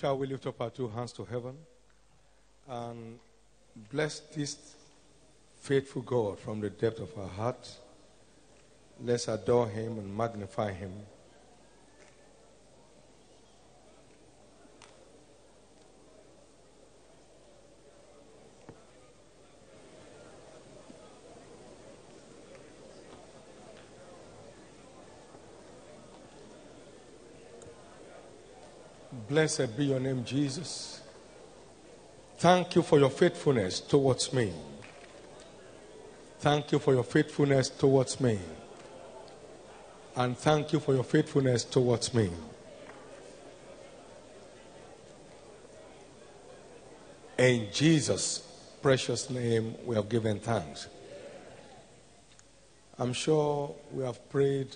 Shall we lift up our two hands to heaven and bless this faithful God from the depth of our hearts? Let's adore him and magnify him. Blessed be your name, Jesus. Thank you for your faithfulness towards me. Thank you for your faithfulness towards me. And thank you for your faithfulness towards me. In Jesus' precious name, we have given thanks. I'm sure we have prayed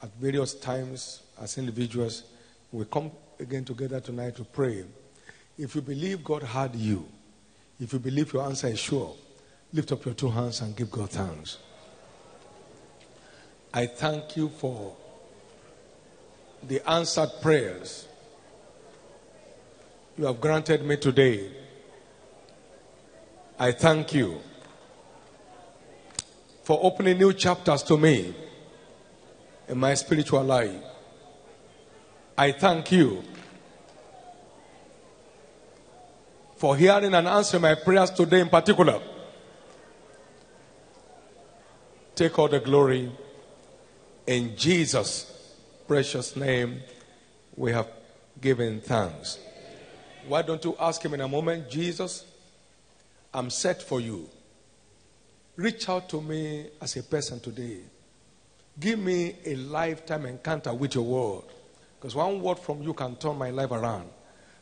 at various times as individuals. We come again together tonight to pray. If you believe God heard you, if you believe your answer is sure, lift up your two hands and give God thanks. I thank you for the answered prayers you have granted me today. I thank you for opening new chapters to me in my spiritual life. I thank you for hearing and answering my prayers today in particular. Take all the glory. In Jesus' precious name, we have given thanks. Why don't you ask him in a moment, Jesus, I'm set for you. Reach out to me as a person today. Give me a lifetime encounter with your word. Because one word from you can turn my life around.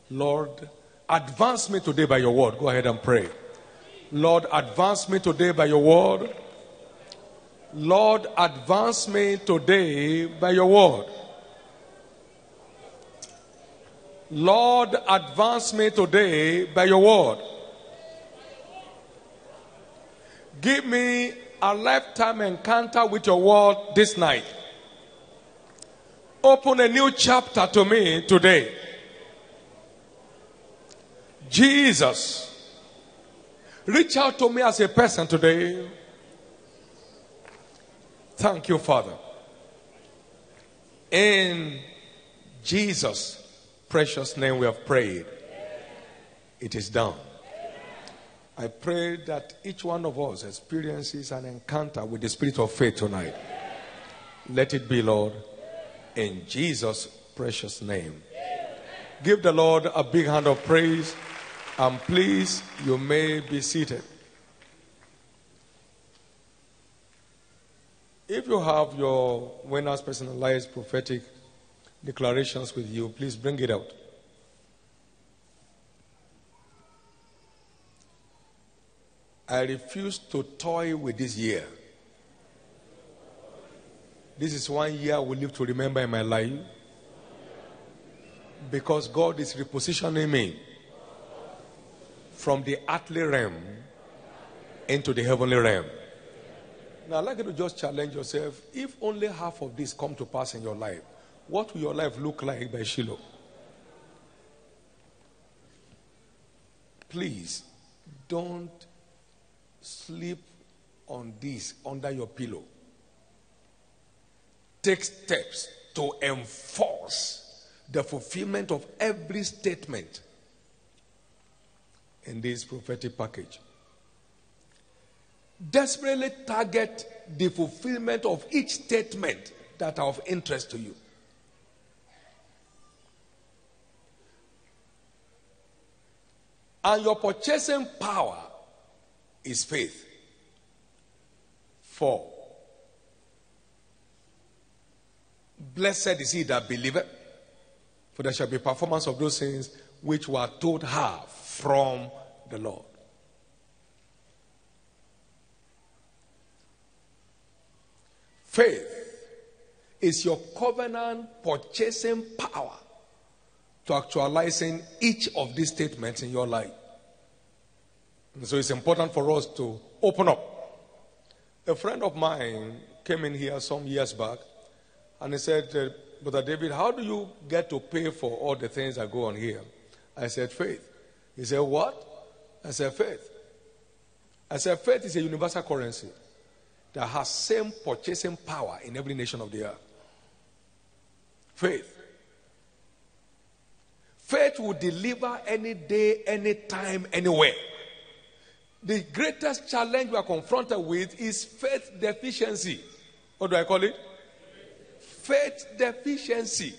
Lord, advance me today by your word. Go ahead and pray. Lord, advance me today by your word. Lord, advance me today by your word. Lord, advance me today by your word. Give me a lifetime encounter with your word this night. Open a new chapter to me today. Jesus, reach out to me as a person today. Thank you, Father. In Jesus' precious name we have prayed. It is done. I pray that each one of us experiences an encounter with the spirit of faith tonight. Let it be, Lord, in Jesus' precious name. Give the Lord a big hand of praise, and please, you may be seated. If you have your winners personalized prophetic declarations with you, please bring it out. I refuse to toy with this year. This is one year I will live to remember in my life because God is repositioning me from the earthly realm into the heavenly realm. Now, I'd like you to just challenge yourself if only half of this come to pass in your life, what will your life look like by Shiloh? Please don't sleep on this under your pillow. Take steps to enforce the fulfillment of every statement in this prophetic package. Desperately target the fulfillment of each statement that are of interest to you. And your purchasing power is faith. Four. Blessed is he that believeth, for there shall be performance of those things which were told her from the Lord. Faith is your covenant purchasing power to actualizing each of these statements in your life. And so it's important for us to open up. A friend of mine came in here some years back and he said, uh, Brother David, how do you get to pay for all the things that go on here? I said, Faith. He said, What? I said, Faith. I said, Faith is a universal currency that has same purchasing power in every nation of the earth. Faith. Faith will deliver any day, any time, anywhere. The greatest challenge we are confronted with is faith deficiency. What do I call it? Faith deficiency.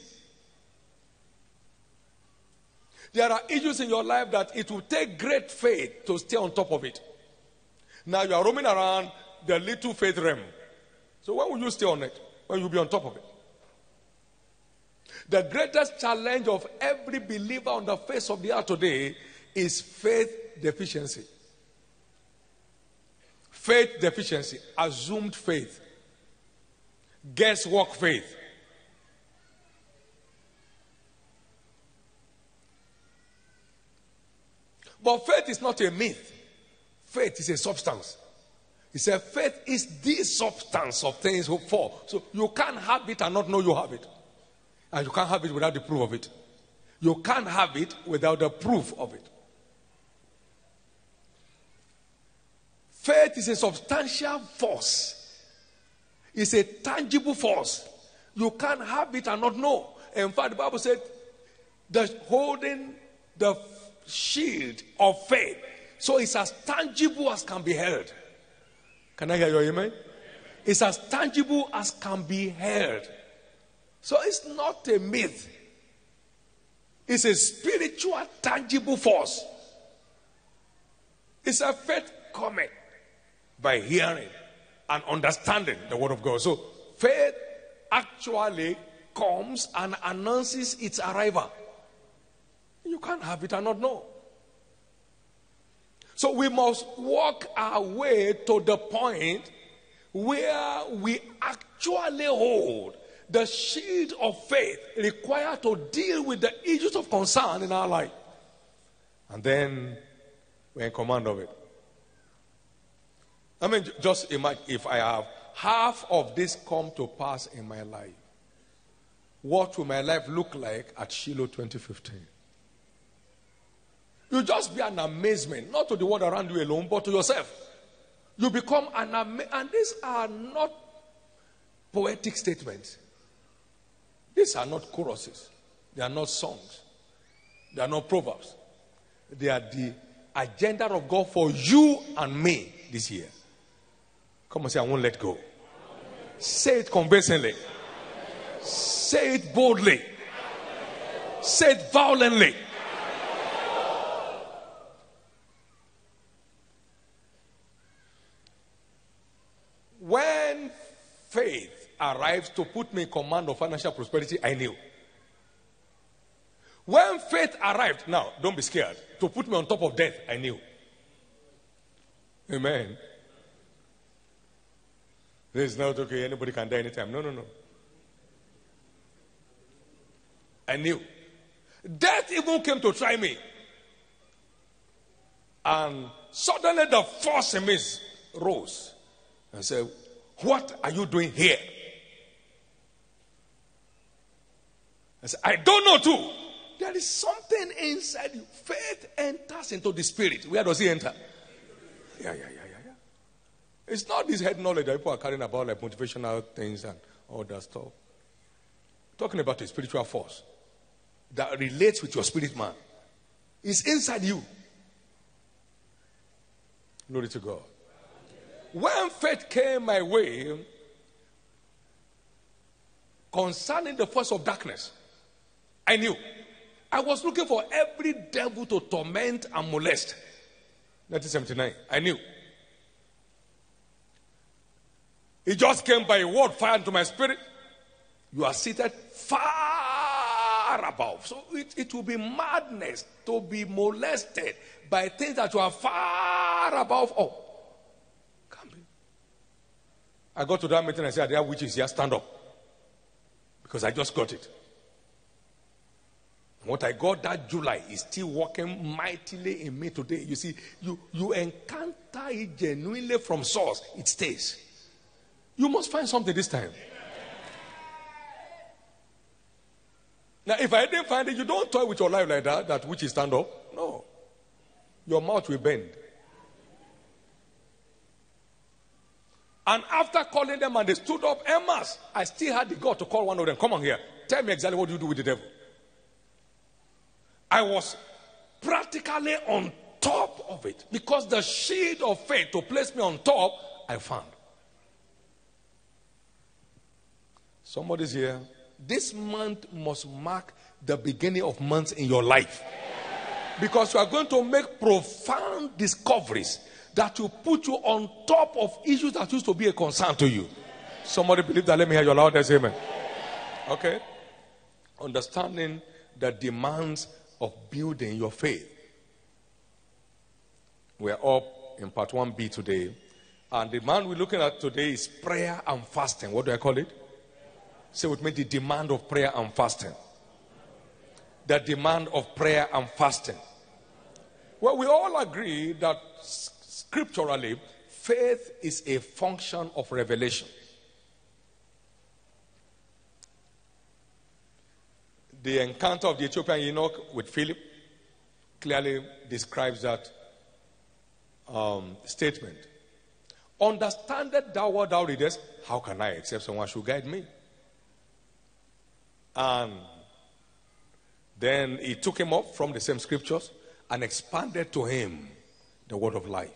There are issues in your life that it will take great faith to stay on top of it. Now you are roaming around the little faith realm. So when will you stay on it? When you will be on top of it? The greatest challenge of every believer on the face of the earth today is faith deficiency. Faith deficiency, assumed faith, guesswork faith. But faith is not a myth. Faith is a substance. He said, faith is the substance of things hoped for. So you can't have it and not know you have it. And you can't have it without the proof of it. You can't have it without the proof of it. Faith is a substantial force, it's a tangible force. You can't have it and not know. In fact, the Bible said, the holding the shield of faith. So it's as tangible as can be held. Can I hear your amen? It's as tangible as can be held. So it's not a myth, it's a spiritual, tangible force. It's a faith coming by hearing and understanding the word of God. So faith actually comes and announces its arrival. You can't have it and not know. So we must walk our way to the point where we actually hold the shield of faith required to deal with the issues of concern in our life. And then we're in command of it. I mean, just imagine if I have half of this come to pass in my life, what will my life look like at Shiloh 2015? You just be an amazement, not to the world around you alone, but to yourself. You become an amazement. And these are not poetic statements. These are not choruses. They are not songs. They are not proverbs. They are the agenda of God for you and me this year. Come and say, I won't let go. Say it convincingly. Say it boldly. Say it violently. When faith arrived to put me in command of financial prosperity, I knew. When faith arrived, now don't be scared, to put me on top of death, I knew. Amen. This is not okay, anybody can die anytime. No, no, no. I knew. Death even came to try me. And suddenly the force in me rose and said, What are you doing here? I said, I don't know too. There is something inside you. Faith enters into the spirit. Where does it enter? Yeah, yeah, yeah. It's not this head knowledge that people are carrying about like motivational things and all that stuff. Talking about a spiritual force that relates with your spirit man. It's inside you. Glory to God. When faith came my way concerning the force of darkness, I knew. I was looking for every devil to torment and molest. 1979. I knew. It just came by a word fire into my spirit. You are seated far above. So it, it will be madness to be molested by things that you are far above all. I got to that meeting and I said, There are witches here, stand up. Because I just got it. What I got that July is still working mightily in me today. You see, you, you encounter it genuinely from source, it stays. You must find something this time. Now, if I didn't find it, you don't toy with your life like that, that which is stand up. No. Your mouth will bend. And after calling them and they stood up, Emma's, I still had the God to call one of them. Come on here. Tell me exactly what you do with the devil. I was practically on top of it because the shield of faith to place me on top, I found. Somebody's here. This month must mark the beginning of months in your life. Because you are going to make profound discoveries that will put you on top of issues that used to be a concern to you. Somebody believe that? Let me hear your loudest amen. Okay? Understanding the demands of building your faith. We're up in part 1b today. And the man we're looking at today is prayer and fasting. What do I call it? Say with me the demand of prayer and fasting. The demand of prayer and fasting. Well, we all agree that scripturally, faith is a function of revelation. The encounter of the Ethiopian eunuch with Philip clearly describes that um, statement. Understandeth thou what thou readest? How can I, except someone should guide me? And then he took him up from the same scriptures and expanded to him the word of life.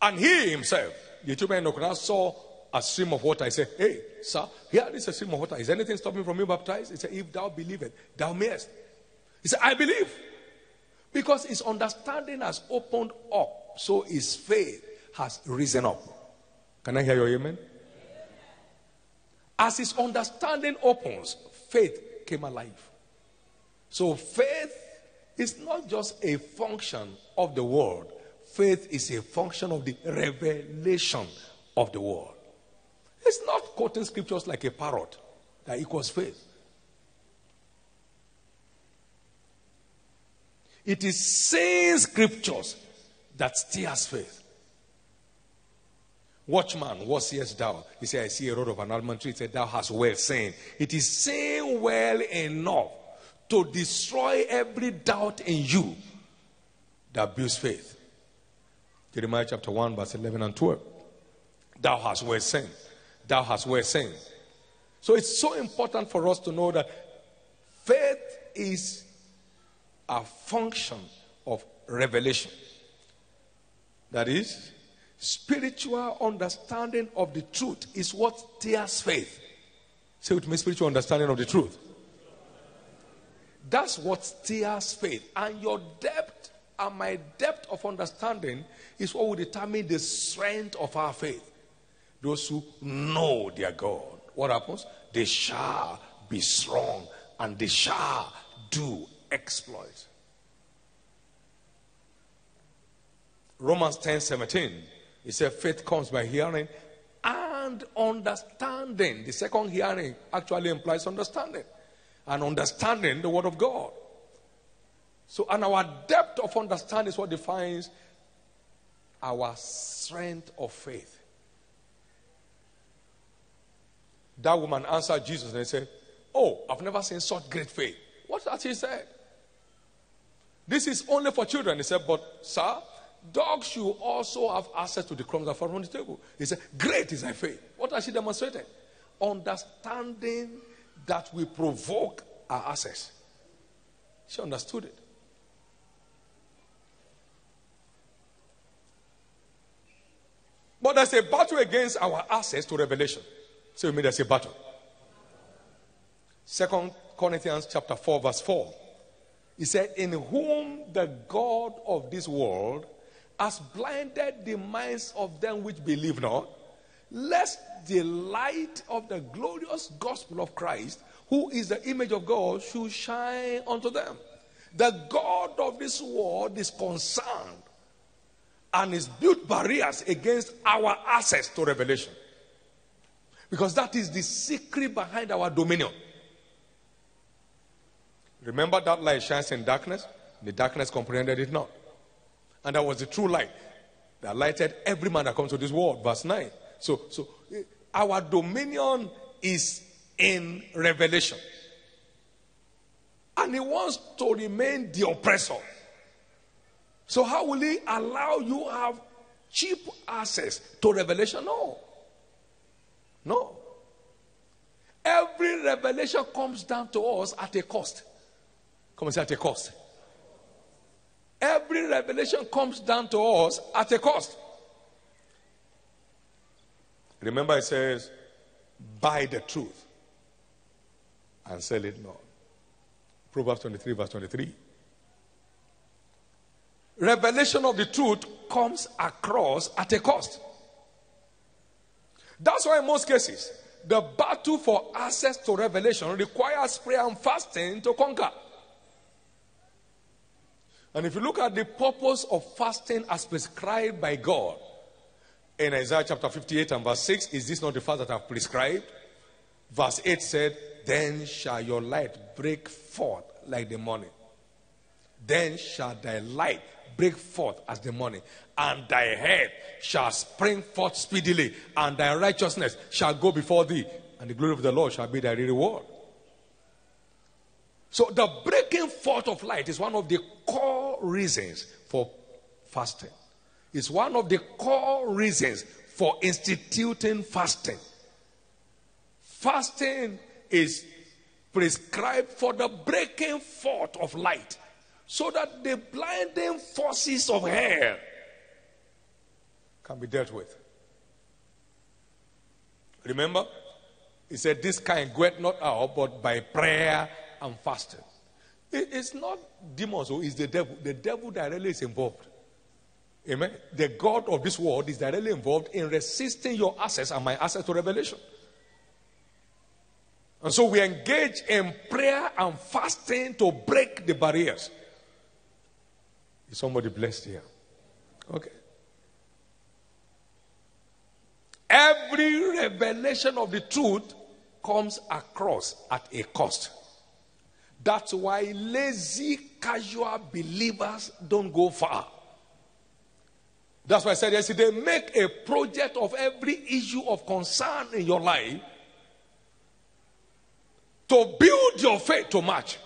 And he himself, the Ethiopian eunuch, saw a stream of water. He said, Hey, sir, here is a stream of water. Is anything stopping from being baptized? He said, If thou believe it, thou mayest. He said, I believe. Because his understanding has opened up, so his faith has risen up. Can I hear your amen? As his understanding opens, faith came alive. So faith is not just a function of the word, faith is a function of the revelation of the word. It's not quoting scriptures like a parrot that equals faith. It is saying scriptures that stirs faith. Watchman, what seest thou? He said, I see a rod of an almond tree. He said, Thou hast well saying. It is saying well enough to destroy every doubt in you that builds faith. Jeremiah chapter 1, verse 11 and 12. Thou hast well saying. Thou hast well saying. So it's so important for us to know that faith is a function of revelation. That is, spiritual understanding of the truth is what tears faith. Say with me, spiritual understanding of the truth. That's what tears faith. And your depth and my depth of understanding is what will determine the strength of our faith. Those who know their God, what happens? They shall be strong and they shall do exploits. Romans 10 17. He said, faith comes by hearing and understanding. The second hearing actually implies understanding. And understanding the word of God. So, and our depth of understanding is what defines our strength of faith. That woman answered Jesus and said, Oh, I've never seen such great faith. What has he said? This is only for children. He said, But, sir, dogs should also have access to the crumbs that fall on the table. He said, Great is thy faith. What has she demonstrated? Understanding that we provoke our access. She understood it. But there's a battle against our access to revelation. So you mean there's a battle. Second Corinthians chapter 4, verse 4. He said, In whom the God of this world has blinded the minds of them which believe not, lest the light of the glorious gospel of Christ, who is the image of God, should shine unto them. The God of this world is concerned and is built barriers against our access to revelation. Because that is the secret behind our dominion. Remember that light shines in darkness? The darkness comprehended it not. And that was the true light that lighted every man that comes to this world. Verse 9. So, so our dominion is in revelation. and he wants to remain the oppressor. So, how will he allow you have cheap access to revelation? No. No. Every revelation comes down to us at a cost. Come and say at a cost. Every revelation comes down to us at a cost. Remember, it says, buy the truth and sell it not. Proverbs 23, verse 23. Revelation of the truth comes across at a cost. That's why, in most cases, the battle for access to revelation requires prayer and fasting to conquer. And if you look at the purpose of fasting as prescribed by God in Isaiah chapter 58 and verse 6, is this not the fast that I've prescribed? Verse 8 said, Then shall your light break forth like the morning. Then shall thy light break forth as the morning, and thy head shall spring forth speedily, and thy righteousness shall go before thee, and the glory of the Lord shall be thy reward. So, the breaking forth of light is one of the core reasons for fasting. It's one of the core reasons for instituting fasting. Fasting is prescribed for the breaking forth of light so that the blinding forces of hell can be dealt with. Remember, he said, This kind goeth not out but by prayer and fasting. It's not demons oh, who is the devil. The devil directly is involved. Amen. The God of this world is directly involved in resisting your access and my access to revelation. And so we engage in prayer and fasting to break the barriers. Is somebody blessed here? Okay. Every revelation of the truth comes across at a cost. That's why lazy, casual believers don't go far. That's why I said yesterday they make a project of every issue of concern in your life to build your faith to match.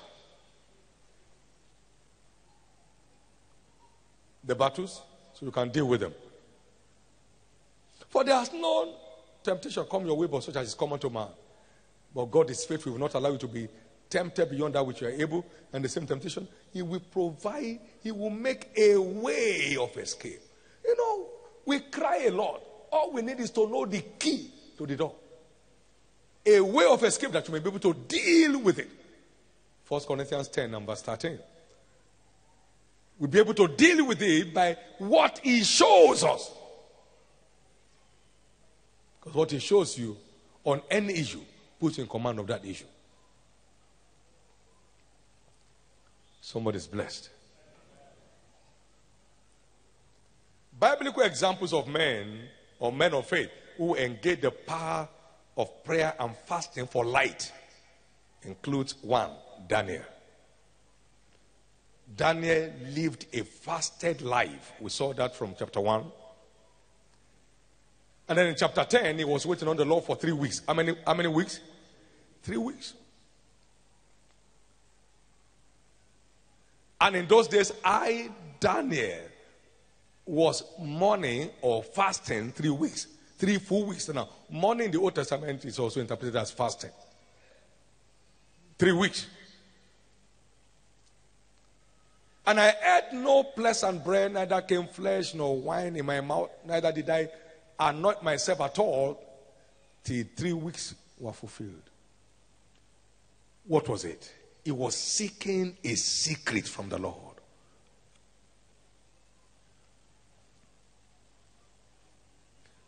The battles, so you can deal with them. For there has no temptation come your way but such as is common to man. But God is faithful, He will not allow you to be tempted beyond that which you are able, and the same temptation, He will provide, He will make a way of escape. You know, we cry a lot. All we need is to know the key to the door. A way of escape that you may be able to deal with it. 1 Corinthians 10, number 13. We'll be able to deal with it by what He shows us. Because what He shows you on any issue puts in command of that issue. Somebody's blessed. Biblical examples of men or men of faith who engage the power of prayer and fasting for light includes one, Daniel. Daniel lived a fasted life. We saw that from chapter 1. And then in chapter 10, he was waiting on the Lord for three weeks. How many, how many weeks? Three weeks. And in those days, I, Daniel, was mourning or fasting three weeks, three full weeks. Now, mourning in the Old Testament is also interpreted as fasting. Three weeks. And I ate no pleasant bread, neither came flesh nor wine in my mouth, neither did I anoint myself at all till three weeks were fulfilled. What was it? He was seeking a secret from the Lord.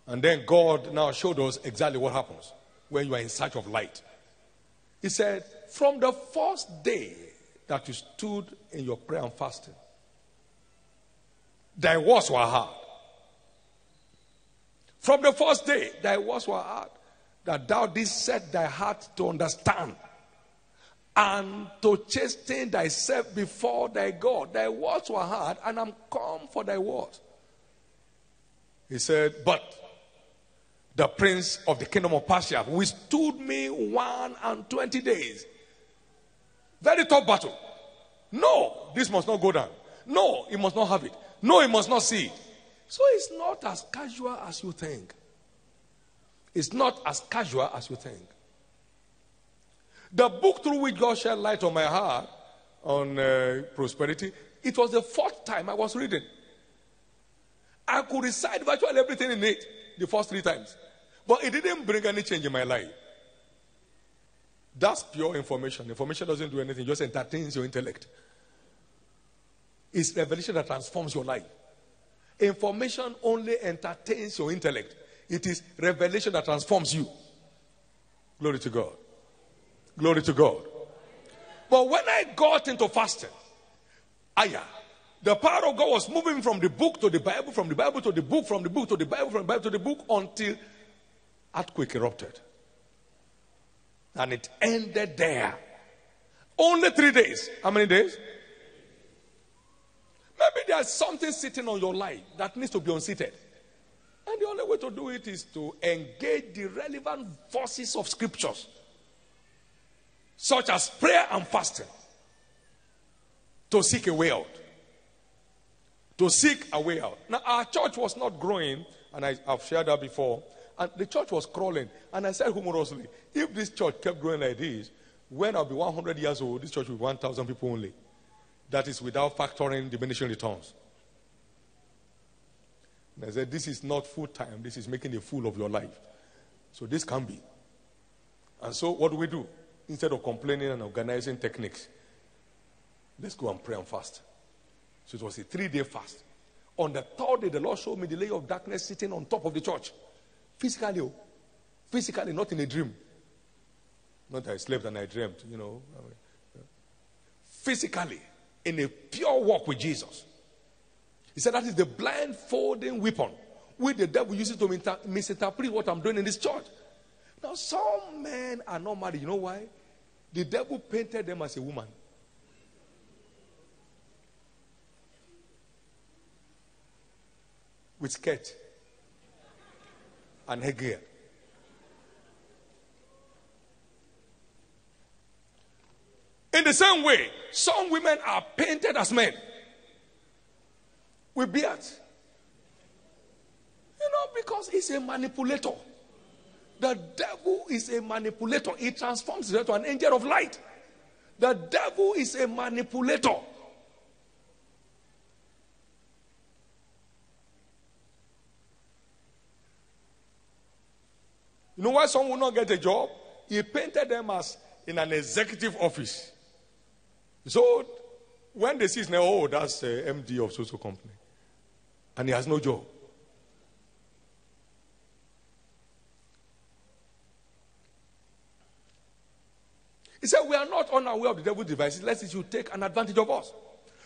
And then God now showed us exactly what happens when you are in search of light. He said, From the first day that you stood in your prayer and fasting, thy words were hard. From the first day, thy words were hard, that thou didst set thy heart to understand and to chasten thyself before thy God. Thy words were hard, and I'm come for thy words. He said, But the prince of the kingdom of Persia withstood me one and twenty days. Very tough battle. No, this must not go down. No, he must not have it. No, he must not see it. So it's not as casual as you think. It's not as casual as you think. The book through which God shed light on my heart on uh, prosperity, it was the fourth time I was reading. I could recite virtually everything in it the first three times, but it didn't bring any change in my life. That's pure information. Information doesn't do anything, just entertains your intellect. It's revelation that transforms your life. Information only entertains your intellect. It is revelation that transforms you. Glory to God. Glory to God. But when I got into fasting, aya, the power of God was moving from the book to the Bible, from the Bible to the book, from the book to the Bible, from the Bible to the book until earthquake erupted. And it ended there. Only three days. How many days? Maybe there's something sitting on your life that needs to be unseated. And the only way to do it is to engage the relevant forces of scriptures, such as prayer and fasting, to seek a way out. To seek a way out. Now, our church was not growing, and I, have shared that before, and the church was crawling. And I said humorously, if this church kept growing like this, when I'll be 100 years old, this church will be 1,000 people only. That is without factoring diminishing returns. And I said, This is not full time, this is making a fool of your life. So this can be. And so, what do we do? Instead of complaining and organizing techniques, let's go and pray and fast. So it was a three day fast. On the third day, the Lord showed me the layer of darkness sitting on top of the church. Physically, oh. physically, not in a dream. Not that I slept and I dreamt, you know. Physically, in a pure walk with Jesus. He said that is the blindfolding weapon which the devil uses to misinterpret what I'm doing in this church. Now, some men are not married. You know why? The devil painted them as a woman. With skirt and headgear. In the same way, some women are painted as men with beards. You know, because he's a manipulator. The devil is a manipulator. He transforms himself to an angel of light. The devil is a manipulator. You know why some will not get a job? He painted them as in an executive office. So when they see oh, that's uh, MD of social company, and he has no job. Said, We are not unaware of the devil's devices, lest he should take an advantage of us.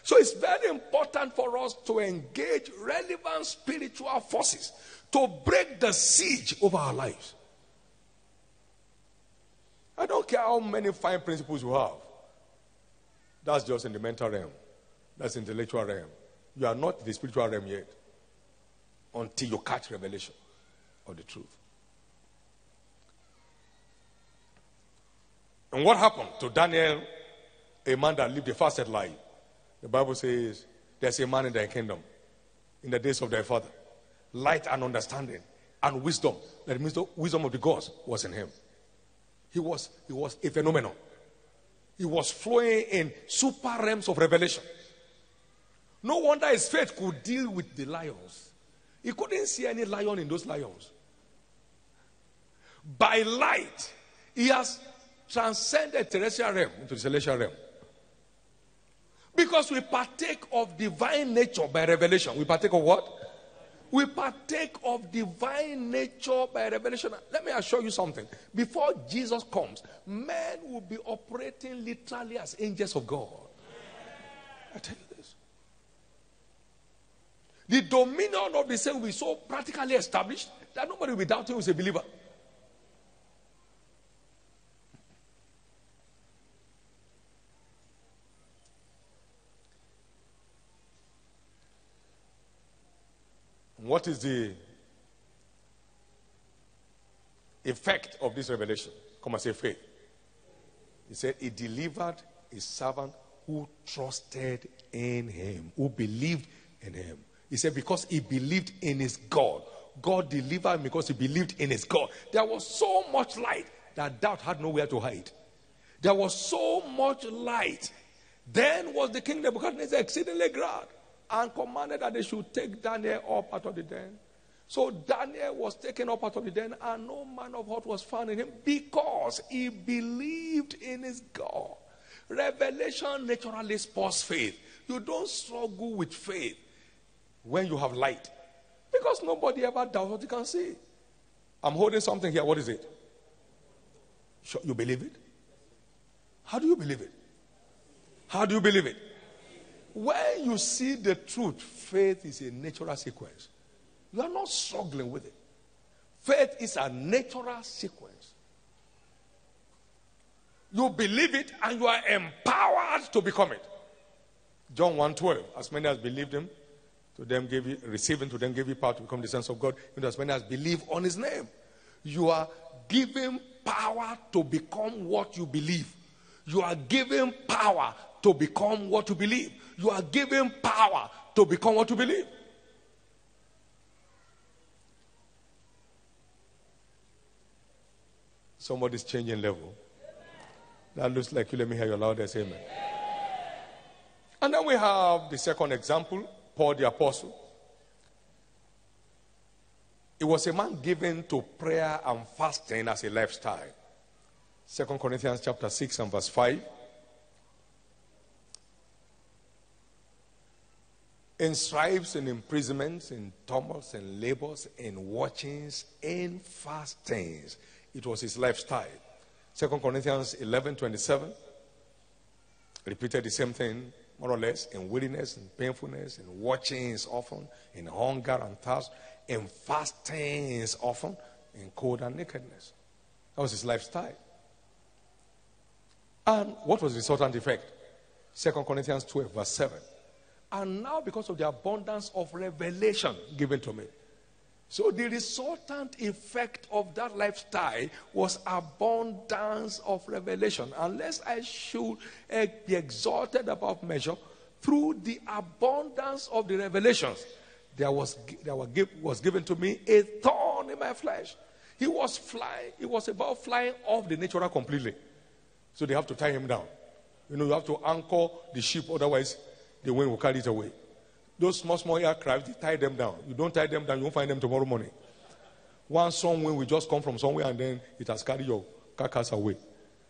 So it's very important for us to engage relevant spiritual forces to break the siege over our lives. I don't care how many fine principles you have. That's just in the mental realm. That's intellectual realm. You are not in the spiritual realm yet until you catch revelation of the truth. And what happened to Daniel, a man that lived a fasted life? The Bible says there's a man in thy kingdom in the days of thy father. Light and understanding and wisdom. That means the wisdom of the gods was in him. He was, he was a phenomenon. He was flowing in super realms of revelation. No wonder his faith could deal with the lions. He couldn't see any lion in those lions. By light, he has transcended terrestrial realm into the celestial realm. Because we partake of divine nature by revelation. We partake of what? We partake of divine nature by revelation. Let me assure you something. Before Jesus comes, men will be operating literally as angels of God. I tell you this. The dominion of the same will be so practically established that nobody will be doubting who's a believer. What is the effect of this revelation? Come and say faith. He said, He delivered his servant who trusted in him, who believed in him. He said, because he believed in his God. God delivered him because he believed in his God. There was so much light that doubt had nowhere to hide. There was so much light. Then was the king Nebuchadnezzar exceedingly glad and commanded that they should take Daniel up out of the den. So Daniel was taken up out of the den, and no man of hurt was found in him because he believed in his God. Revelation naturally spurs faith. You don't struggle with faith when you have light because nobody ever doubts what you can see. I'm holding something here. What is it? You believe it? How do you believe it? How do you believe it? When you see the truth, faith is a natural sequence. You are not struggling with it. Faith is a natural sequence. You believe it and you are empowered to become it. John 1:12. As many as believed him, to them gave you, receiving to them gave you power to become the sons of God, and as many as believe on his name. You are given power to become what you believe. You are given power to become what you believe. You are given power to become what you believe. Somebody's changing level. That looks like you. Let me hear your loudest amen. And then we have the second example Paul the Apostle. It was a man given to prayer and fasting as a lifestyle. Second Corinthians chapter 6 and verse 5. In stripes and imprisonments, in tumults and labors, in watchings, in fastings. It was his lifestyle. Second Corinthians 11 27 repeated the same thing, more or less, in weariness, in painfulness, in watchings often, in hunger and thirst, in fastings often, in cold and nakedness. That was his lifestyle. And what was the resultant effect? Second Corinthians 12, verse 7. And now, because of the abundance of revelation given to me, so the resultant effect of that lifestyle was abundance of revelation. Unless I should eh, be exalted above measure through the abundance of the revelations, there was there was given to me a thorn in my flesh. He was flying. He was about flying off the natural completely. So they have to tie him down. You know, you have to anchor the ship, otherwise the wind will carry it away. Those small, small aircraft, you tie them down. You don't tie them down, you won't find them tomorrow morning. One strong wind will just come from somewhere and then it has carried your carcass away.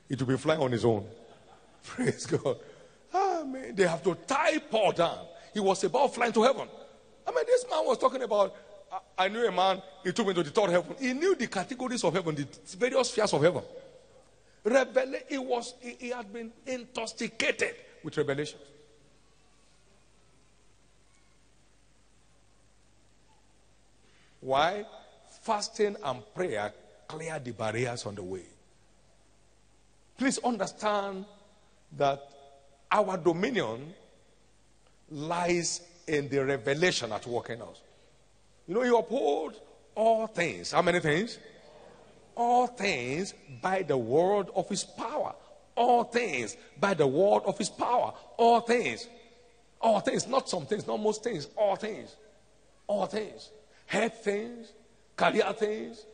It will be flying on its own. Praise God. Ah, man, they have to tie Paul down. He was about flying to heaven. I mean, this man was talking about. I, I knew a man, he took me to the third heaven. He knew the categories of heaven, the various spheres of heaven. Revelation, he, was, he, he had been intoxicated with revelation. Why? Fasting and prayer clear the barriers on the way. Please understand that our dominion lies in the revelation at work in us. You know, you uphold all things. How many things? All things by the word of his power. All things by the word of his power. All things. All things. Not some things, not most things. All things. All things health things, career things,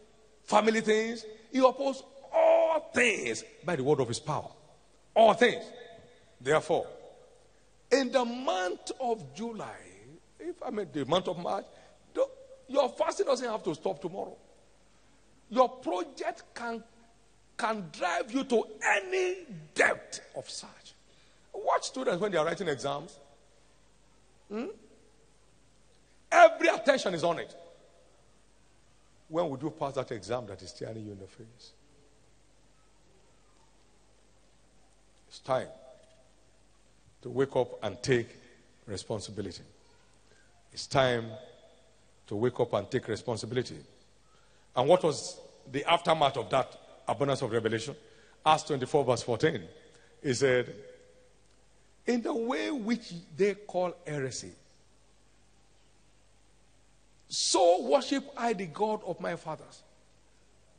family things. He opposed all things by the word of his power. All things. Therefore, in the month of July, if I mean the month of March, your fasting doesn't have to stop tomorrow. Your project can, can drive you to any depth of search. Watch students when they are writing exams. Hmm? Every attention is on it. When would you pass that exam that is staring you in the face? It's time to wake up and take responsibility. It's time to wake up and take responsibility. And what was the aftermath of that abundance of revelation? Acts 24, verse 14. He said, In the way which they call heresy, so worship I the God of my fathers.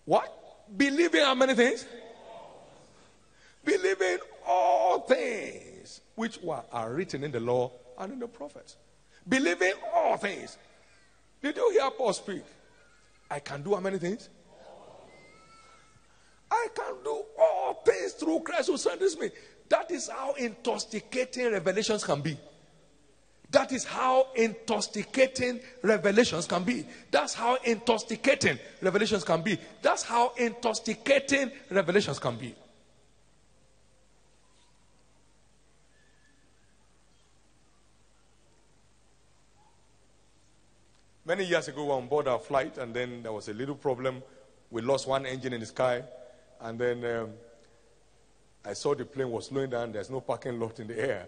What? Believing how many things? Believing all things which were, are written in the law and in the prophets. Believing all things. Did you hear Paul speak? I can do how many things? I can do all things through Christ who strengthens me. That is how intoxicating revelations can be. That is how intoxicating revelations can be. That's how intoxicating revelations can be. That's how intoxicating revelations can be. Many years ago, we were on board our flight, and then there was a little problem. We lost one engine in the sky, and then um, I saw the plane was slowing down. There's no parking lot in the air.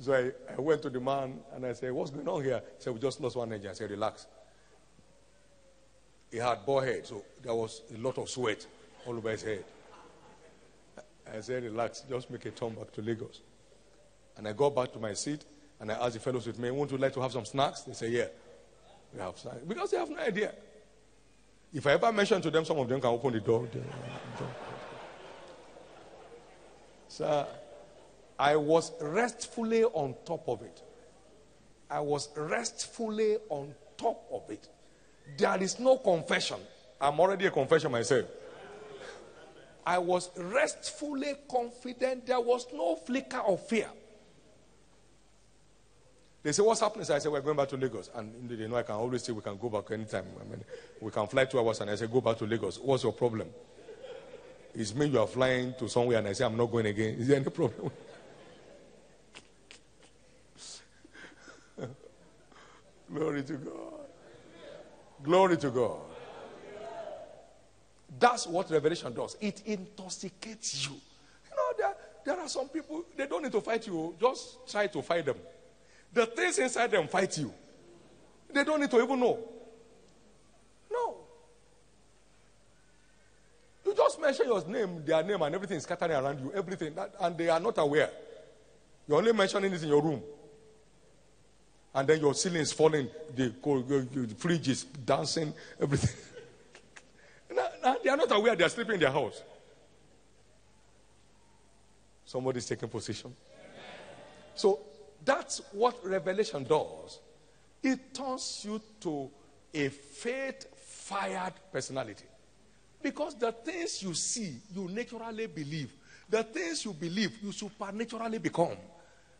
So I, I went to the man and I said, What's going on here? He said, We just lost one engine. I said, Relax. He had bald head, so there was a lot of sweat all over his head. I said, Relax, just make a turn back to Lagos. And I got back to my seat and I asked the fellows with me, Won't you like to have some snacks? They say, Yeah, we have snacks. Because they have no idea. If I ever mention to them, some of them can open the door. So I was restfully on top of it. I was restfully on top of it. There is no confession. I'm already a confession myself. I was restfully confident. There was no flicker of fear. They say, What's happening? So I said, We're going back to Lagos. And they know I can always say we can go back anytime. I mean, we can fly two hours. And I said, Go back to Lagos. What's your problem? It's me you are flying to somewhere and I say, I'm not going again. Is there any problem? Glory to God. Glory to God. That's what revelation does. It intoxicates you. You know, there, there are some people, they don't need to fight you, just try to fight them. The things inside them fight you. They don't need to even know. No. You just mention your name, their name, and everything is scattering around you, everything, that, and they are not aware. You're only mentioning it in your room. And then your ceiling is falling, the, the fridge is dancing, everything. they are not aware they are sleeping in their house. Somebody's taking position. So that's what revelation does. It turns you to a faith fired personality. Because the things you see, you naturally believe. The things you believe, you supernaturally become.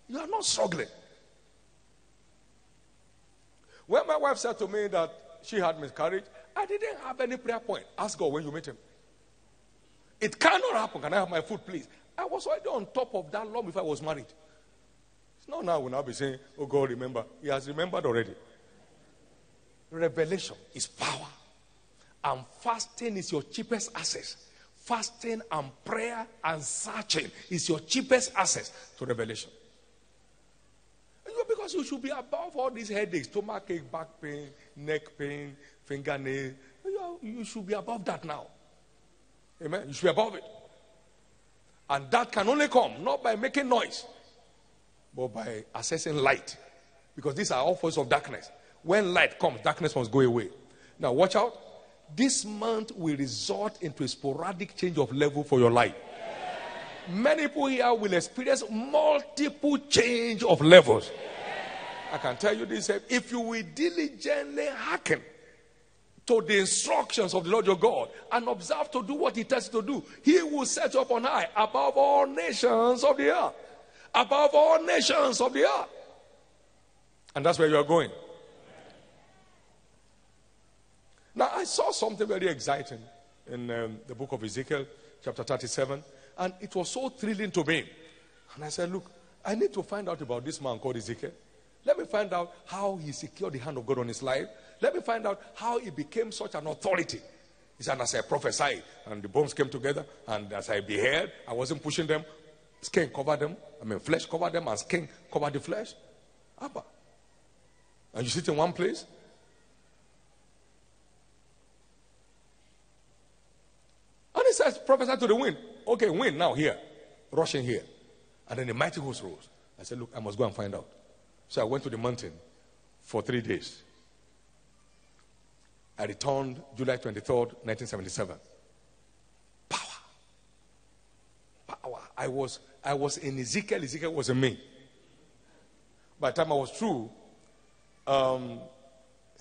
You are not struggling. When my wife said to me that she had miscarriage, I didn't have any prayer point. Ask God when you meet him. It cannot happen. Can I have my food, please? I was already on top of that long before I was married. It's not now we'll now be saying, Oh God, remember. He has remembered already. Revelation is power. And fasting is your cheapest access. Fasting and prayer and searching is your cheapest access to revelation. Because you should be above all these headaches, stomach ache, back pain, neck pain, fingernail. You should be above that now. Amen. You should be above it. And that can only come not by making noise, but by accessing light. Because these are all forces of darkness. When light comes, darkness must go away. Now, watch out. This month will result into a sporadic change of level for your life. Many people here will experience multiple change of levels. I can tell you this if you will diligently hearken to the instructions of the Lord your God and observe to do what He tells you to do, He will set you up on high above all nations of the earth. Above all nations of the earth. And that's where you are going. Now, I saw something very exciting in um, the book of Ezekiel, chapter 37, and it was so thrilling to me. And I said, Look, I need to find out about this man called Ezekiel. Let me find out how he secured the hand of God on his life. Let me find out how he became such an authority. He said, as I prophesied, and the bones came together, and as I beheld, I wasn't pushing them. Skin covered them. I mean, flesh covered them, and skin covered the flesh. Abba. And you sit in one place. And he says, prophesy to the wind. Okay, wind now here. Rushing here. And then the mighty host rose. I said, look, I must go and find out. So I went to the mountain for three days. I returned July 23rd, 1977. Power. Power. I was, I was in Ezekiel, Ezekiel was in me. By the time I was through, um,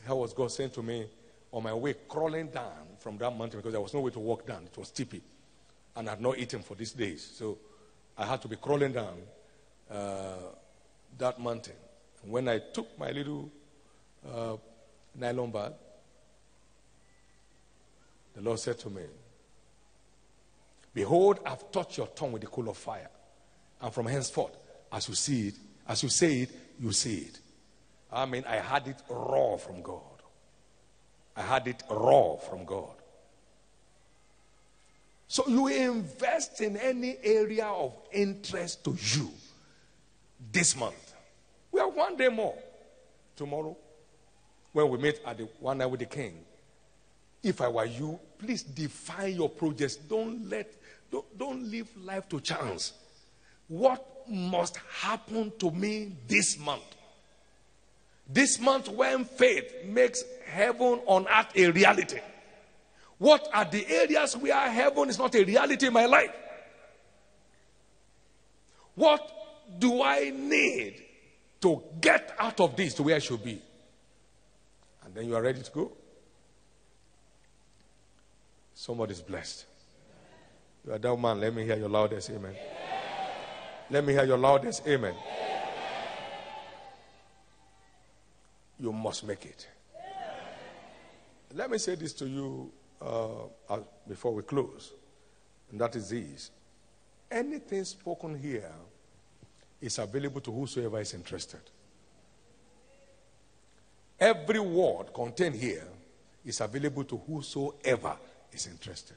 how was God saying to me on my way crawling down from that mountain because there was no way to walk down. It was steepy. And I had not eaten for these days. So I had to be crawling down uh, that mountain. When I took my little uh, nylon bag, the Lord said to me, Behold, I've touched your tongue with the coal of fire. And from henceforth, as you see it, as you say it, you see it. I mean, I had it raw from God. I had it raw from God. So you invest in any area of interest to you this month. One day more tomorrow when we meet at the one night with the king. If I were you, please define your projects. Don't let don't, don't leave life to chance. What must happen to me this month? This month, when faith makes heaven on earth a reality, what are the areas where heaven is not a reality in my life? What do I need to get out of this to where I should be? And then you are ready to go. Somebody's blessed. You are that man. Let me hear your loudest amen. Let me hear your loudest amen. You must make it. Let me say this to you uh, before we close, and that is this. Anything spoken here is available to whosoever is interested. Every word contained here is available to whosoever is interested.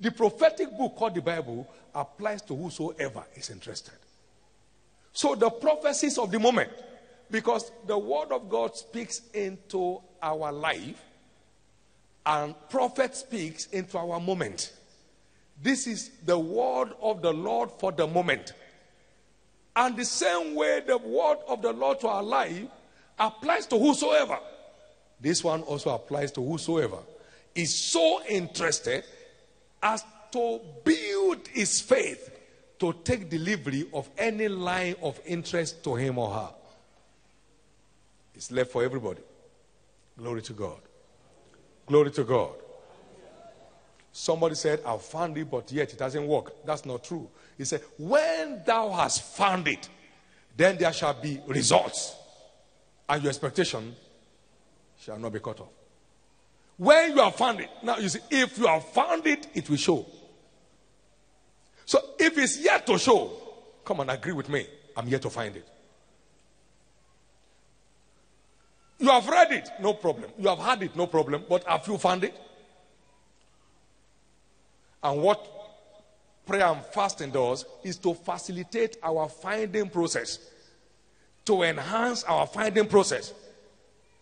The prophetic book called the Bible applies to whosoever is interested. So the prophecies of the moment, because the word of God speaks into our life and prophet speaks into our moment. This is the word of the Lord for the moment. And the same way the word of the Lord to our life applies to whosoever. This one also applies to whosoever is so interested as to build his faith to take delivery of any line of interest to him or her. It's left for everybody. Glory to God. Glory to God. Somebody said, I found it, but yet it doesn't work. That's not true. He said, When thou hast found it, then there shall be results, and your expectation shall not be cut off. When you have found it, now you see, if you have found it, it will show. So if it's yet to show, come and agree with me. I'm yet to find it. You have read it, no problem. You have had it, no problem. But have you found it? And what prayer and fasting does is to facilitate our finding process, to enhance our finding process,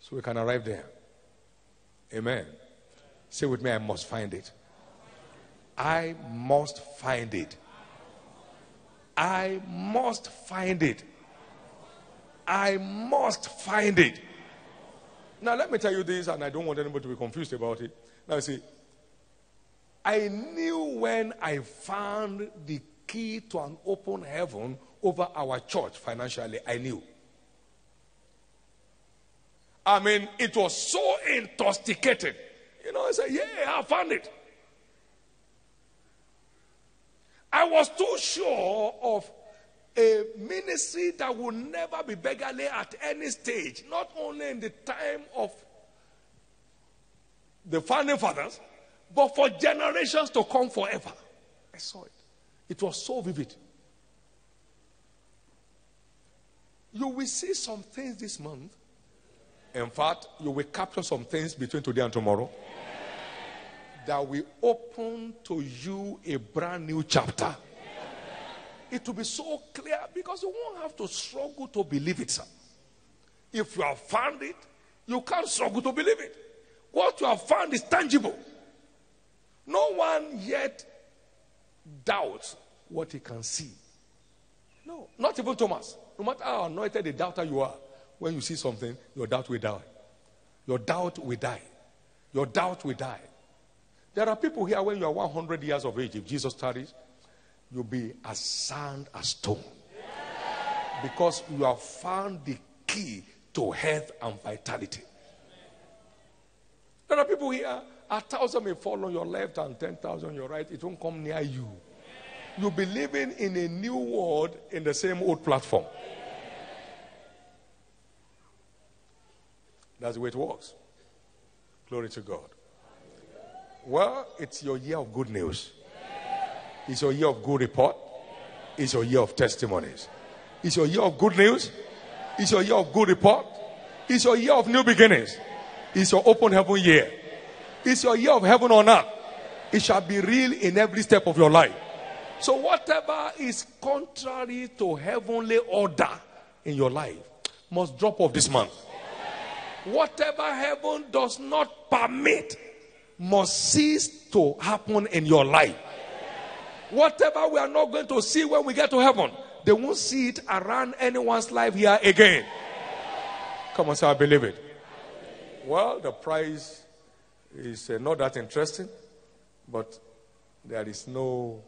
so we can arrive there. Amen. Say with me, I must find it. I must find it. I must find it. I must find it. Now, let me tell you this, and I don't want anybody to be confused about it. Now, you see, I knew when I found the key to an open heaven over our church financially, I knew. I mean, it was so intoxicated. You know, I said, Yeah, I found it. I was too sure of a ministry that would never be beggarly at any stage, not only in the time of the founding fathers, but for generations to come forever. I saw it. It was so vivid. You will see some things this month in fact, you will capture some things between today and tomorrow that will open to you a brand new chapter. It will be so clear because you won't have to struggle to believe it, sir. If you have found it, you can't struggle to believe it. What you have found is tangible. No one yet doubts what he can see. No, not even Thomas. No matter how anointed a doubter you are, when you see something, your doubt will die. Your doubt will die. Your doubt will die. There are people here when you are 100 years of age, if Jesus tarries, you'll be as sound as stone. Because you have found the key to health and vitality. There are people here, a thousand may fall on your left and 10,000 on your right. It won't come near you. You'll be living in a new world in the same old platform. That's the way it works. Glory to God. Well, it's your year of good news. It's your year of good report. It's your year of testimonies. It's your year of good news. It's your year of good report. It's your year of new beginnings. It's your open heaven year. It's your year of heaven on earth. It shall be real in every step of your life. So, whatever is contrary to heavenly order in your life must drop off this month. Whatever heaven does not permit must cease to happen in your life. Whatever we are not going to see when we get to heaven, they won't see it around anyone's life here again. Come on, say, I believe it. Well, the price is uh, not that interesting, but there is no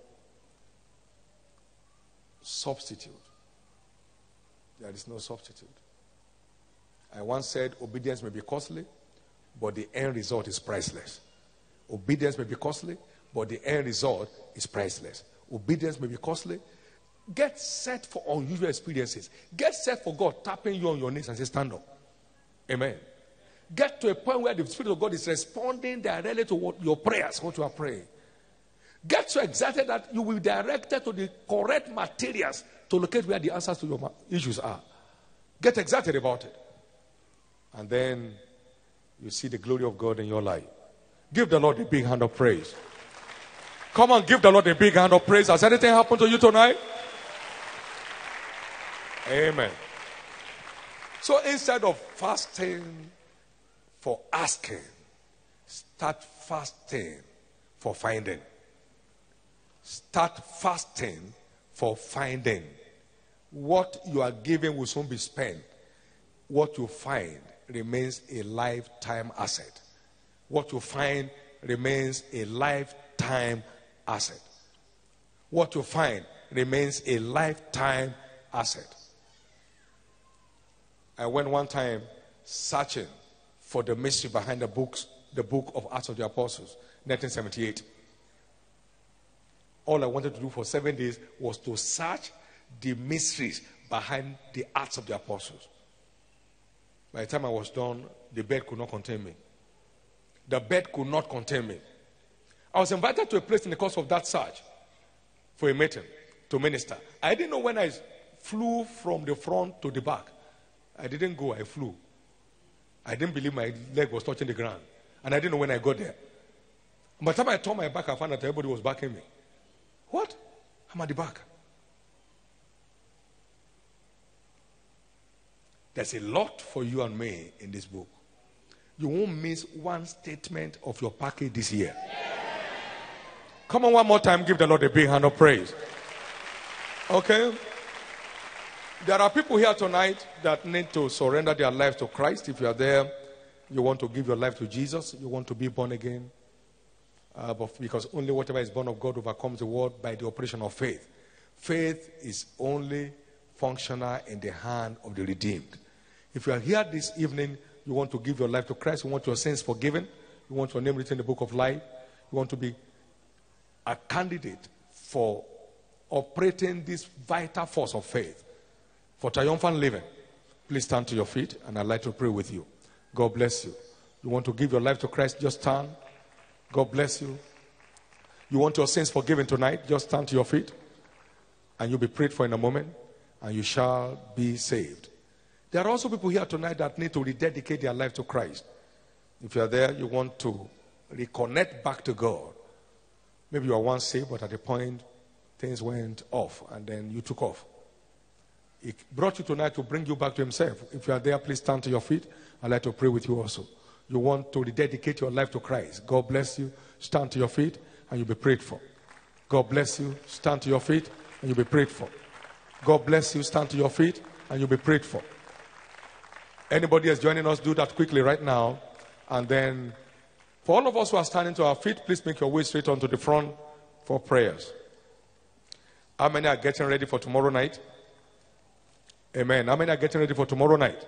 substitute. There is no substitute. I once said obedience may be costly, but the end result is priceless. Obedience may be costly, but the end result is priceless. Obedience may be costly. Get set for unusual experiences. Get set for God tapping you on your knees and say, Stand up. Amen. Get to a point where the Spirit of God is responding directly to what your prayers, what you are praying. Get so excited that you will be directed to the correct materials to locate where the answers to your issues are. Get excited about it. And then you see the glory of God in your life. Give the Lord a big hand of praise. Come on, give the Lord a big hand of praise. Has anything happened to you tonight? Amen. So instead of fasting for asking, start fasting for finding. Start fasting for finding. What you are given will soon be spent. What you find remains a lifetime asset. What you find remains a lifetime asset. What you find remains a lifetime asset. I went one time searching for the mystery behind the books, the book of Acts of the Apostles, 1978. All I wanted to do for seven days was to search the mysteries behind the Acts of the Apostles. By the time I was done, the bed could not contain me. The bed could not contain me. I was invited to a place in the course of that search for a meeting to minister. I didn't know when I flew from the front to the back. I didn't go, I flew. I didn't believe my leg was touching the ground. And I didn't know when I got there. By the time I turned my back, I found that everybody was backing me. What? I'm at the back. There's a lot for you and me in this book. You won't miss one statement of your package this year. Come on, one more time. Give the Lord a big hand of praise. Okay? There are people here tonight that need to surrender their life to Christ. If you are there, you want to give your life to Jesus, you want to be born again. Uh, but because only whatever is born of God overcomes the world by the operation of faith. Faith is only functional in the hand of the redeemed. If you are here this evening, you want to give your life to Christ, you want your sins forgiven, you want your name written in the book of life, you want to be a candidate for operating this vital force of faith for triumphant living, please stand to your feet and I'd like to pray with you. God bless you. You want to give your life to Christ, just stand. God bless you. You want your sins forgiven tonight, just stand to your feet and you'll be prayed for in a moment and you shall be saved. There are also people here tonight that need to rededicate their life to Christ. If you are there, you want to reconnect back to God. Maybe you are once saved, but at the point things went off and then you took off. He brought you tonight to bring you back to Himself. If you are there, please stand to your feet. I'd like to pray with you also. You want to rededicate your life to Christ. God bless you. Stand to your feet and you'll be prayed for. God bless you. Stand to your feet and you'll be prayed for. God bless you. Stand to your feet and you'll be prayed for. Anybody else joining us, do that quickly right now. And then, for all of us who are standing to our feet, please make your way straight onto the front for prayers. How many are getting ready for tomorrow night? Amen. How many are getting ready for tomorrow night?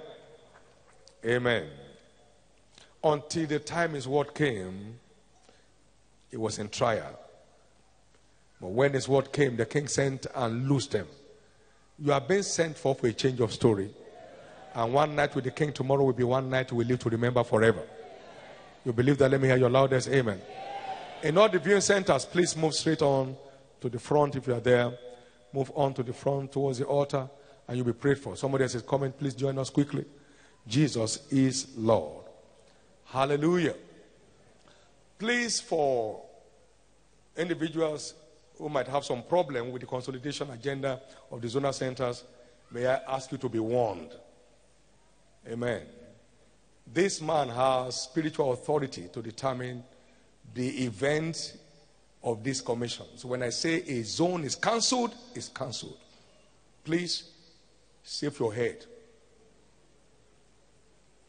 Amen. Until the time his word came, he was in trial. But when his word came, the king sent and loosed them. You are being sent for for a change of story. And one night with the king tomorrow will be one night we live to remember forever. You believe that? Let me hear your loudest amen. In all the viewing centers, please move straight on to the front if you are there. Move on to the front towards the altar and you'll be prayed for. Somebody else is coming. Please join us quickly. Jesus is Lord. Hallelujah. Please, for individuals who might have some problem with the consolidation agenda of the zonal centers, may I ask you to be warned. Amen. This man has spiritual authority to determine the event of this commission. So when I say a zone is cancelled, it's cancelled. Please save your head.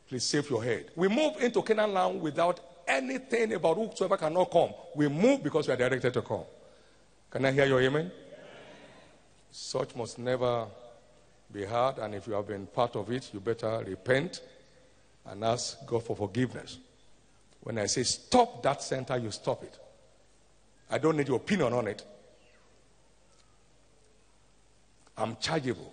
Please save your head. We move into Canaan land without anything about whosoever cannot come. We move because we are directed to come. Can I hear your amen? Such must never be heard, and if you have been part of it, you better repent and ask God for forgiveness. When I say stop that center, you stop it. I don't need your opinion on it. I'm chargeable.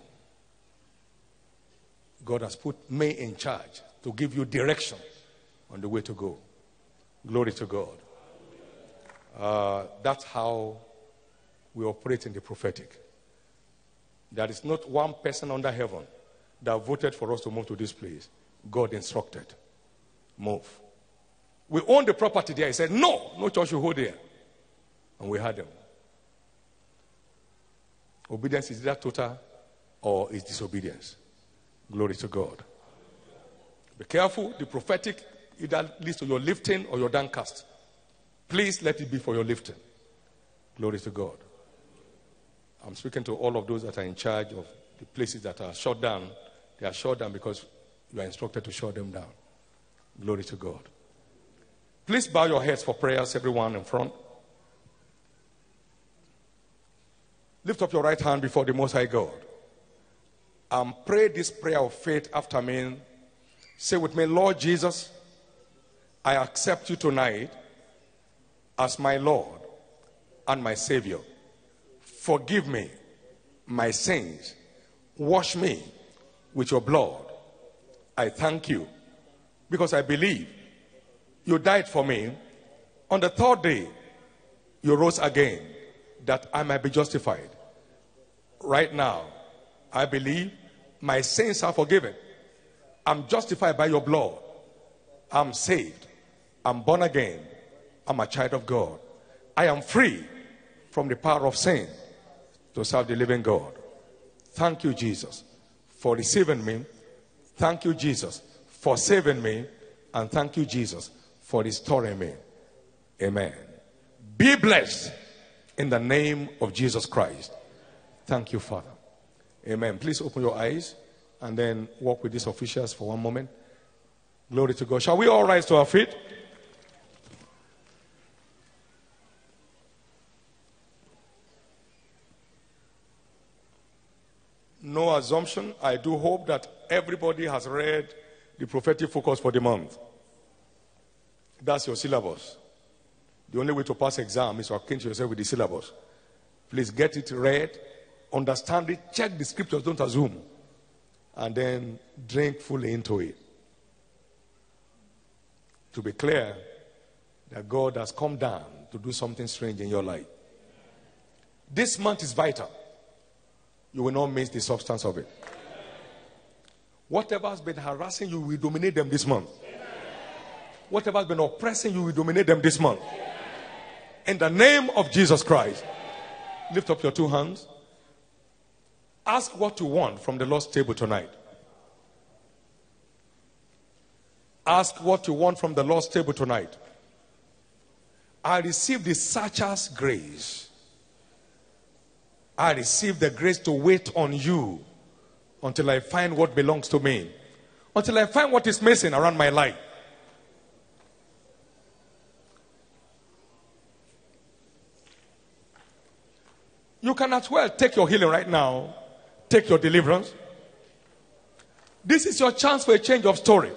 God has put me in charge to give you direction on the way to go. Glory to God. Uh, that's how we operate in the prophetic. There is not one person under heaven that voted for us to move to this place. God instructed, move. We own the property there. He said, no, no church should hold there. And we had them. Obedience is that total or is disobedience? Glory to God. Be careful. The prophetic either leads to your lifting or your downcast. Please let it be for your lifting. Glory to God. I'm speaking to all of those that are in charge of the places that are shut down. They are shut down because you are instructed to shut them down. Glory to God. Please bow your heads for prayers, everyone in front. Lift up your right hand before the Most High God. And pray this prayer of faith after me. Say with me, Lord Jesus, I accept you tonight as my Lord and my Savior. Forgive me my sins. Wash me with your blood. I thank you because I believe you died for me. On the third day, you rose again that I might be justified. Right now, I believe my sins are forgiven. I'm justified by your blood. I'm saved. I'm born again. I'm a child of God. I am free from the power of sin to serve the living God. Thank you, Jesus, for receiving me. Thank you, Jesus, for saving me. And thank you, Jesus, for restoring me. Amen. Be blessed in the name of Jesus Christ. Thank you, Father. Amen. Please open your eyes and then walk with these officials for one moment. Glory to God. Shall we all rise to our feet? No assumption. I do hope that everybody has read the prophetic focus for the month. That's your syllabus. The only way to pass exam is to acquaint yourself with the syllabus. Please get it read, understand it, check the scriptures, don't assume, and then drink fully into it. To be clear that God has come down to do something strange in your life. This month is vital you will not miss the substance of it. Whatever has been harassing you will dominate them this month. Whatever has been oppressing you will dominate them this month. In the name of Jesus Christ, lift up your two hands. Ask what you want from the Lord's table tonight. Ask what you want from the Lord's table tonight. I receive the searcher's grace I receive the grace to wait on you until I find what belongs to me, until I find what is missing around my life. You can as well take your healing right now, take your deliverance. This is your chance for a change of story.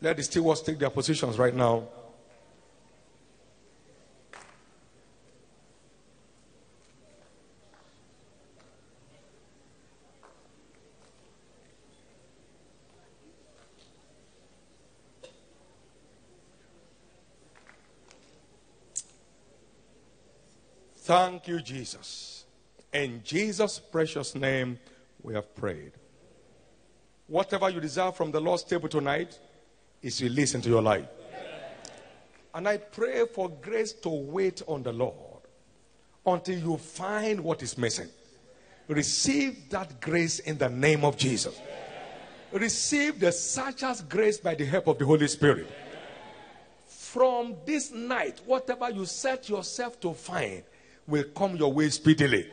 Let the stewards take their positions right now. Thank you, Jesus. In Jesus' precious name, we have prayed. Whatever you desire from the Lord's table tonight is released into your life. And I pray for grace to wait on the Lord until you find what is missing. Receive that grace in the name of Jesus. Receive the searcher's grace by the help of the Holy Spirit. From this night, whatever you set yourself to find, will come your way speedily.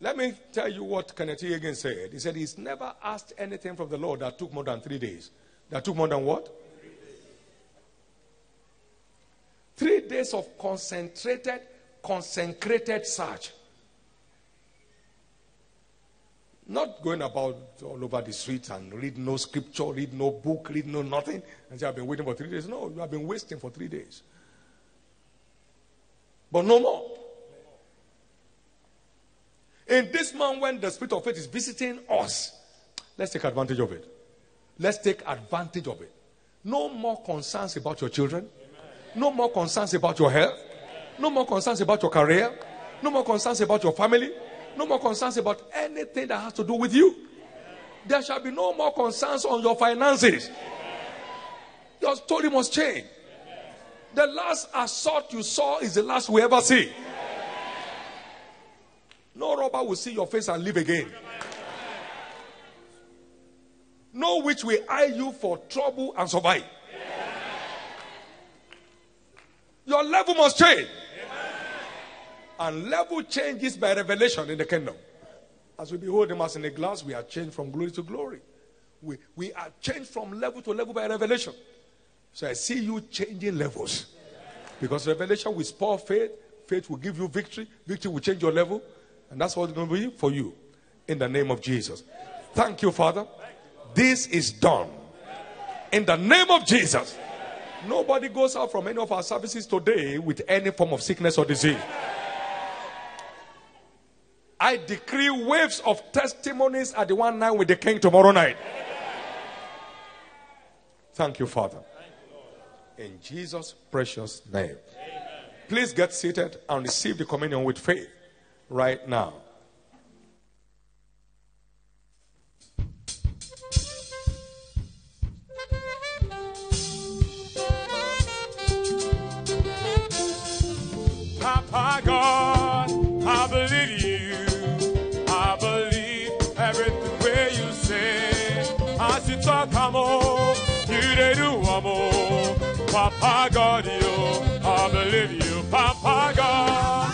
Let me tell you what Kenneth Hagin said. He said he's never asked anything from the Lord that took more than three days. That took more than what? Three days of concentrated, consecrated search. Not going about all over the streets and read no scripture, read no book, read no nothing, and say, I've been waiting for three days. No, you have been wasting for three days. But no more. In this month, when the Spirit of faith is visiting us, let's take advantage of it. Let's take advantage of it. No more concerns about your children. No more concerns about your health. No more concerns about your career. No more concerns about your family. No more concerns about anything that has to do with you. There shall be no more concerns on your finances. Your story must change. The last assault you saw is the last we ever see. No robber will see your face and live again. No witch will eye you for trouble and survive. Your level must change. And level changes by revelation in the kingdom. As we behold him as in a glass, we are changed from glory to glory. We, we are changed from level to level by revelation. So I see you changing levels. Because revelation will spur faith, faith will give you victory, victory will change your level, and that's what it's going to be for you. In the name of Jesus. Thank you, Father. This is done. In the name of Jesus. Nobody goes out from any of our services today with any form of sickness or disease. I decree waves of testimonies at the one night with the king tomorrow night. Thank you, Father. In Jesus' precious name. Please get seated and receive the communion with faith right now. Papa God, I believe you. I believe everything where you say. As you talk, I'm on. You do, I'm on. Papa God, you, I believe you, Papa God,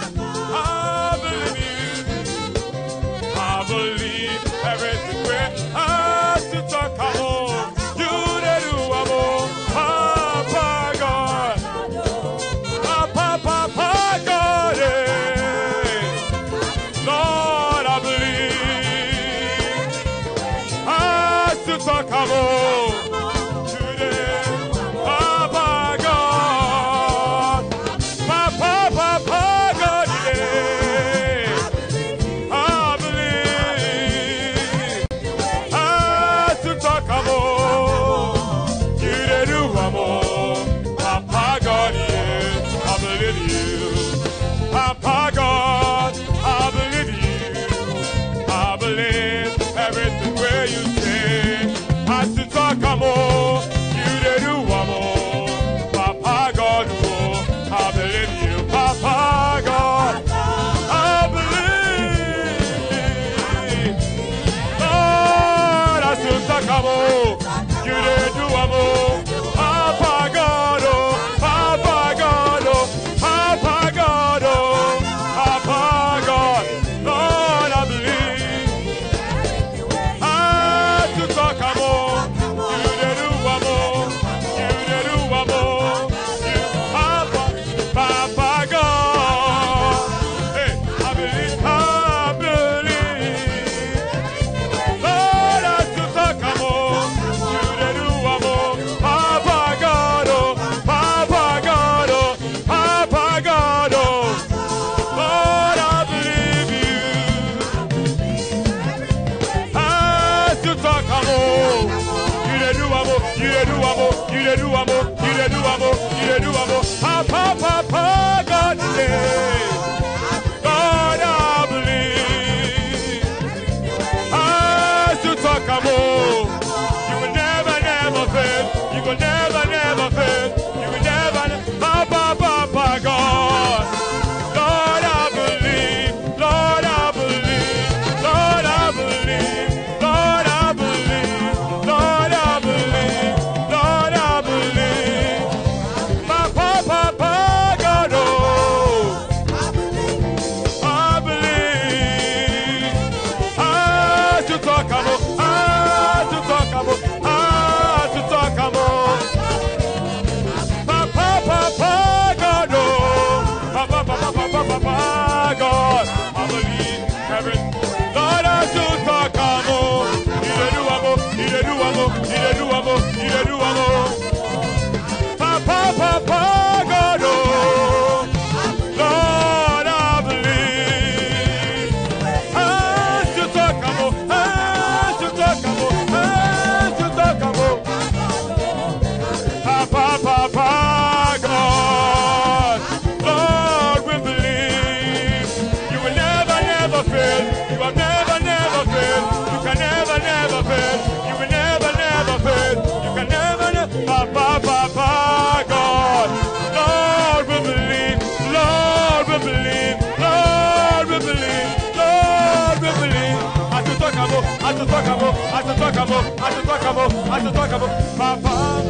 you talk about, Papa.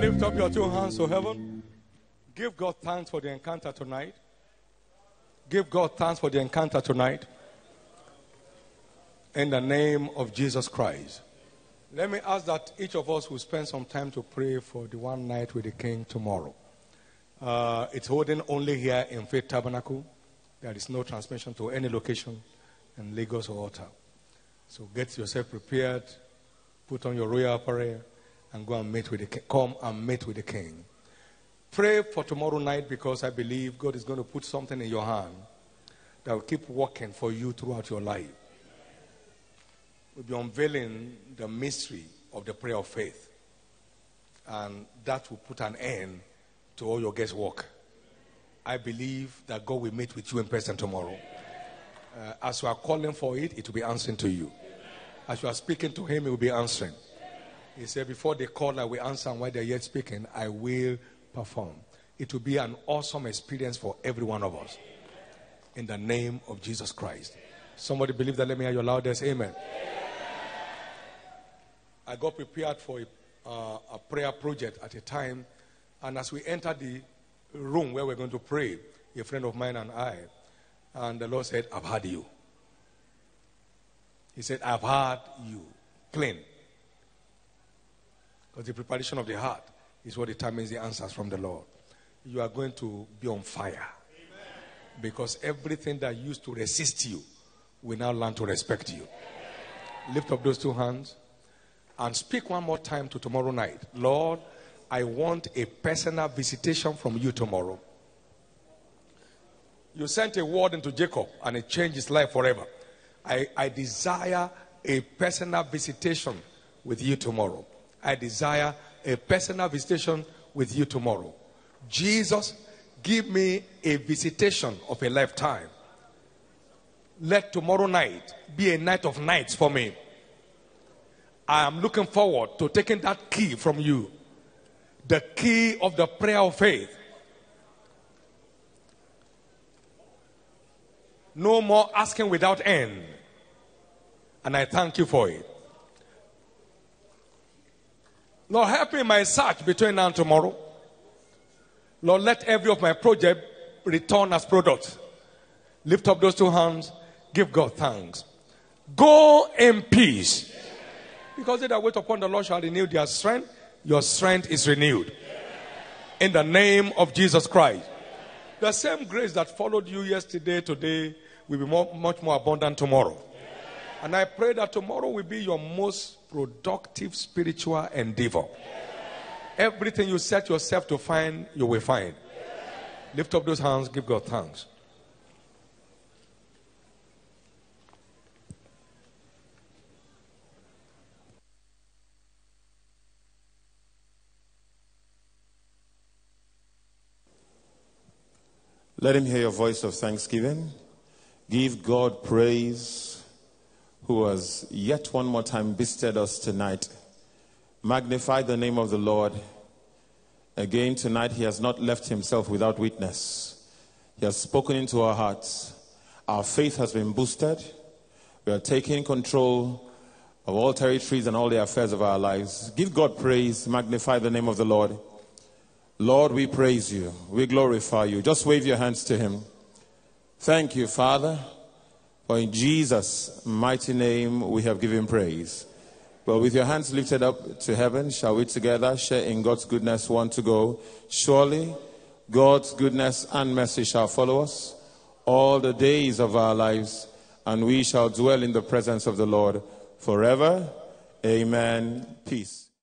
Lift up your two hands to heaven. Give God thanks for the encounter tonight. Give God thanks for the encounter tonight. In the name of Jesus Christ. Let me ask that each of us will spend some time to pray for the one night with the King tomorrow. Uh, it's holding only here in Faith Tabernacle. There is no transmission to any location in Lagos or Ottawa. So get yourself prepared, put on your royal apparel, and go and meet with the king. Come and meet with the king. Pray for tomorrow night because I believe God is going to put something in your hand that will keep working for you throughout your life. We'll be unveiling the mystery of the prayer of faith. And that will put an end to all your guesswork. I believe that God will meet with you in person tomorrow. Uh, as you are calling for it, it will be answering to you. As you are speaking to Him, He will be answering. He said, Before they call, I will answer, and while they're yet speaking, I will perform. It will be an awesome experience for every one of us. In the name of Jesus Christ. Somebody believe that? Let me hear your loudest amen. I got prepared for a, uh, a prayer project at a time, and as we entered the room where we're going to pray, a friend of mine and I, and the Lord said, I've had you. He said, I've had you. Plain. Because the preparation of the heart is what determines the answers from the Lord. You are going to be on fire. Because everything that used to resist you will now learn to respect you. Lift up those two hands and speak one more time to tomorrow night. Lord, I want a personal visitation from you tomorrow. You sent a word into Jacob and it changed his life forever. I, I desire a personal visitation with you tomorrow. I desire a personal visitation with you tomorrow. Jesus, give me a visitation of a lifetime. Let tomorrow night be a night of nights for me. I am looking forward to taking that key from you the key of the prayer of faith. No more asking without end. And I thank you for it. Lord, help me in my search between now and tomorrow. Lord, let every of my project return as product. Lift up those two hands. Give God thanks. Go in peace. Because they that wait upon the Lord shall renew their strength. Your strength is renewed. In the name of Jesus Christ. The same grace that followed you yesterday, today, will be more, much more abundant tomorrow. And I pray that tomorrow will be your most productive spiritual endeavor. Everything you set yourself to find, you will find. Lift up those hands, give God thanks. Let him hear your voice of thanksgiving. Give God praise who has yet one more time visited us tonight. Magnify the name of the Lord. Again, tonight, he has not left himself without witness. He has spoken into our hearts. Our faith has been boosted. We are taking control of all territories and all the affairs of our lives. Give God praise. Magnify the name of the Lord. Lord, we praise you. We glorify you. Just wave your hands to him. Thank you, Father, for in Jesus' mighty name we have given praise. But with your hands lifted up to heaven, shall we together share in God's goodness one to go? Surely God's goodness and mercy shall follow us all the days of our lives, and we shall dwell in the presence of the Lord forever. Amen. Peace.